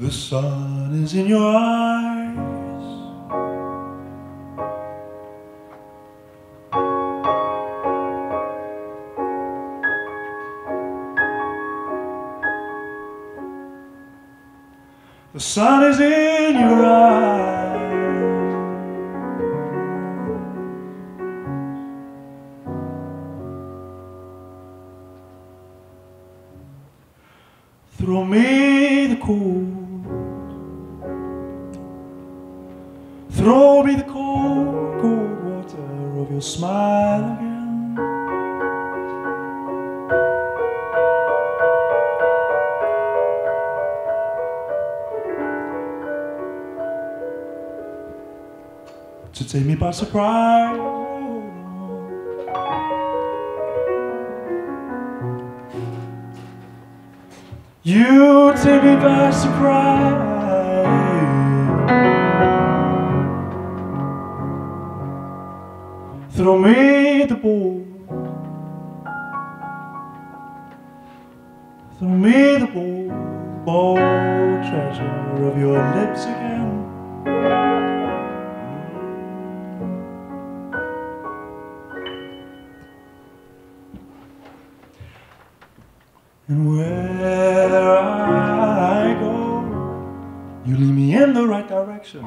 The sun is in your eyes. The sun is in your eyes. Throw me the cold. To take me by surprise. You take me by surprise. Throw me the ball. Throw me the ball, ball treasure of your lips again. And where I go, you lead me in the right direction.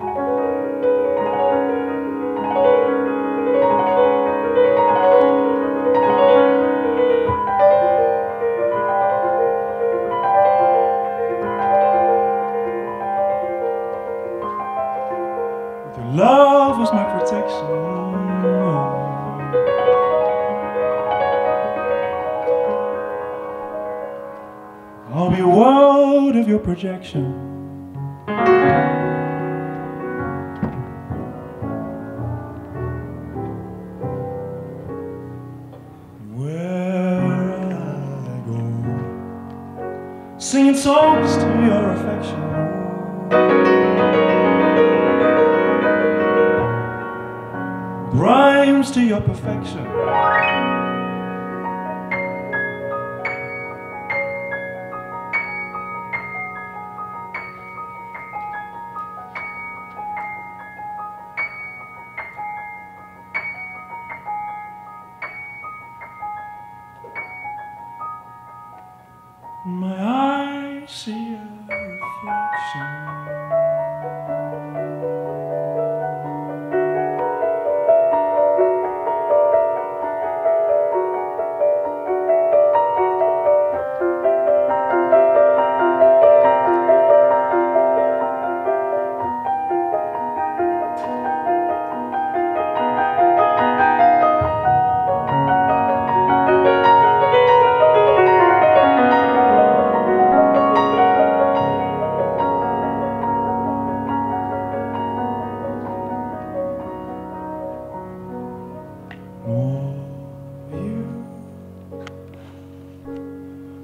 Your love was my protection. Projection. Where I go, singing songs to your affection. Rhymes to your perfection. My eyes see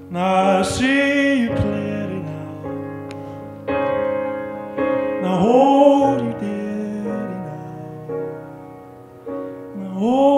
Now I see you clearly now. Now hold you dearly now. Now hold